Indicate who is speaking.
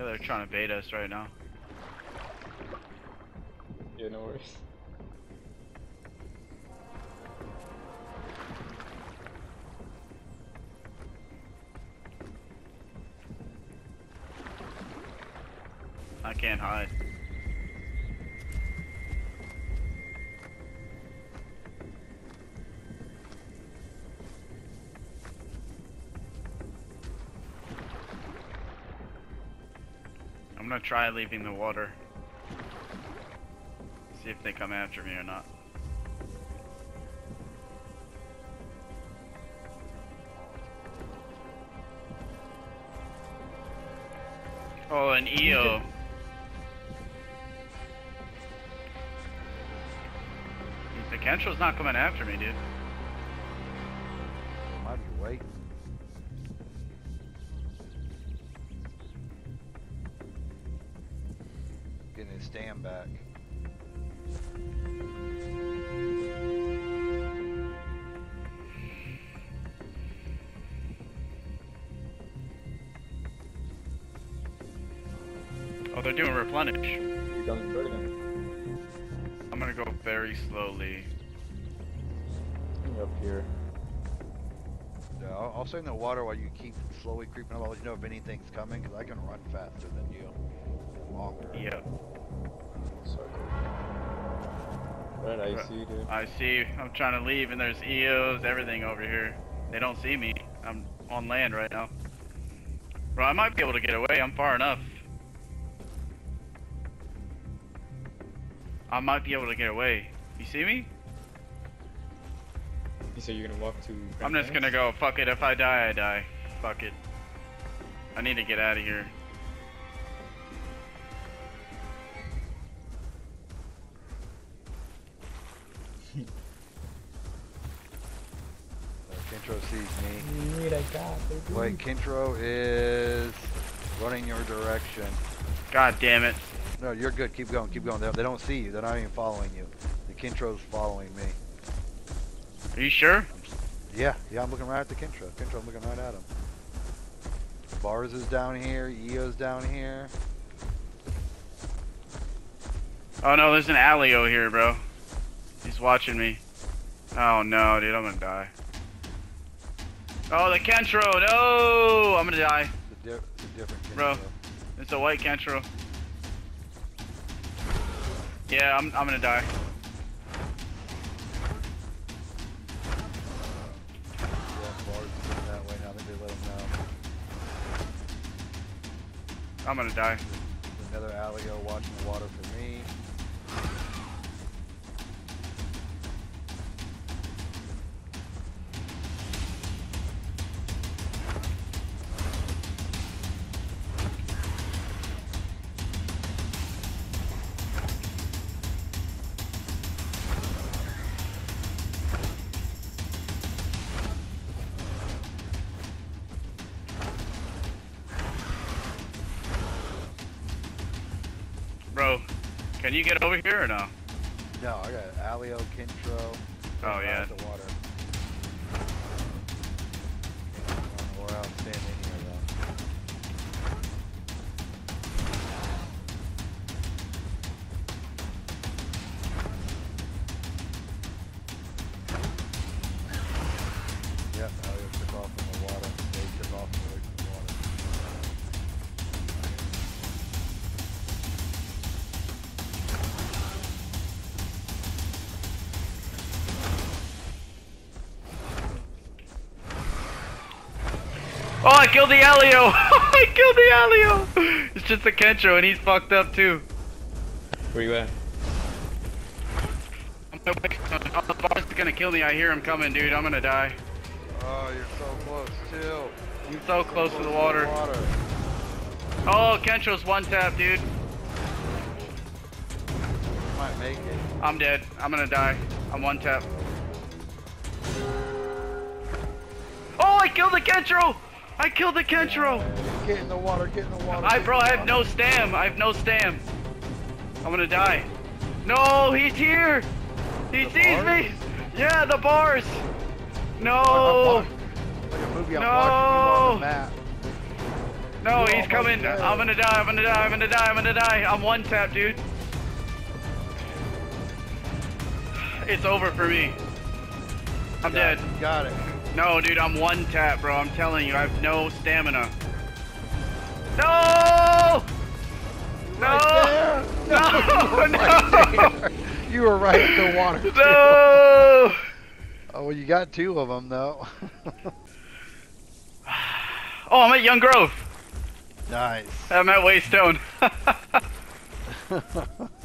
Speaker 1: Yeah, they're trying to bait us right now.
Speaker 2: Yeah, no worries.
Speaker 1: I can't hide. Gonna try leaving the water. See if they come after me or not. Oh, an EO. The Kentro's not coming after me, dude.
Speaker 3: His stand back.
Speaker 1: Oh, they're doing replenish.
Speaker 2: Done the bird again.
Speaker 1: I'm gonna go very slowly.
Speaker 2: Up here.
Speaker 3: Yeah, I'll, I'll stay in the water while you keep slowly creeping up. I'll let you know if anything's coming, because I can run faster than you. Longer.
Speaker 1: Yep.
Speaker 2: I see dude.
Speaker 1: I see. I'm trying to leave, and there's EOs, everything over here. They don't see me. I'm on land right now. Bro, I might be able to get away. I'm far enough. I might be able to get away. You see me?
Speaker 2: You said you're gonna walk to.
Speaker 1: I'm just gonna go. Fuck it. If I die, I die. Fuck it. I need to get out of here.
Speaker 3: Kentro sees me.
Speaker 2: Dude, I got baby.
Speaker 3: Wait, Kentro is running your direction.
Speaker 1: God damn it.
Speaker 3: No, you're good. Keep going. Keep going. They, they don't see you. They're not even following you. The Kentro's following me.
Speaker 1: Are you sure?
Speaker 3: Yeah, yeah. I'm looking right at the Kentro. Kentro, I'm looking right at him. Bars is down here. EO's down here.
Speaker 1: Oh no, there's an Alio here, bro. He's watching me. Oh no, dude, I'm gonna die. Oh, the Kentro, no! I'm gonna die.
Speaker 3: It's a, di- it's a different Kentro.
Speaker 1: Bro. It's a white Kentro. Yeah, I'm, I'm gonna die.
Speaker 3: Yeah, Bars is looking that way now. I think they let him know.
Speaker 1: I'm gonna die.
Speaker 3: Another Alio watching the water for me.
Speaker 1: Bro, can you get over here or no?
Speaker 3: No, I got Alio, Kentro.
Speaker 1: Oh, yeah. Oh, I killed the Alio! I killed the Alio! It's just a Kentro and he's fucked up too.
Speaker 2: Where you at?
Speaker 1: I'm gonna Oh, the boss is gonna kill me. I hear him coming, dude. I'm gonna die.
Speaker 3: Oh, you're so close too.
Speaker 1: I'm so close to the water.
Speaker 3: water.
Speaker 1: Oh, Kentro's one tap, dude.
Speaker 3: Might make it.
Speaker 1: I'm dead. I'm gonna die. I'm one tap. Oh, I killed the Kentro! I killed the Kentro!
Speaker 3: Get in the water, get in the water.
Speaker 1: I, bro, I have no stam. I have no stam. I'm gonna die. No, he's here! He
Speaker 3: The
Speaker 1: sees
Speaker 3: bars?
Speaker 1: me! Yeah, the bars! No!
Speaker 3: Like a movie, I'm
Speaker 1: No!
Speaker 3: watching you on the map.
Speaker 1: No, he's coming.
Speaker 3: dead.
Speaker 1: I'm gonna die. I'm gonna die. I'm gonna die. I'm gonna die. I'm one tap, dude. It's over for me. I'm
Speaker 3: Got
Speaker 1: dead.
Speaker 3: it, Got it.
Speaker 1: No, dude, I'm one tap, bro. I'm telling you, I have no stamina. No! No!
Speaker 3: Right
Speaker 1: No!
Speaker 3: there. Right. You were right at the water.
Speaker 1: No!
Speaker 3: Oh, well, you got two of them though.
Speaker 1: Oh, I'm at Young Grove.
Speaker 3: nice.
Speaker 1: I'm at Waystone.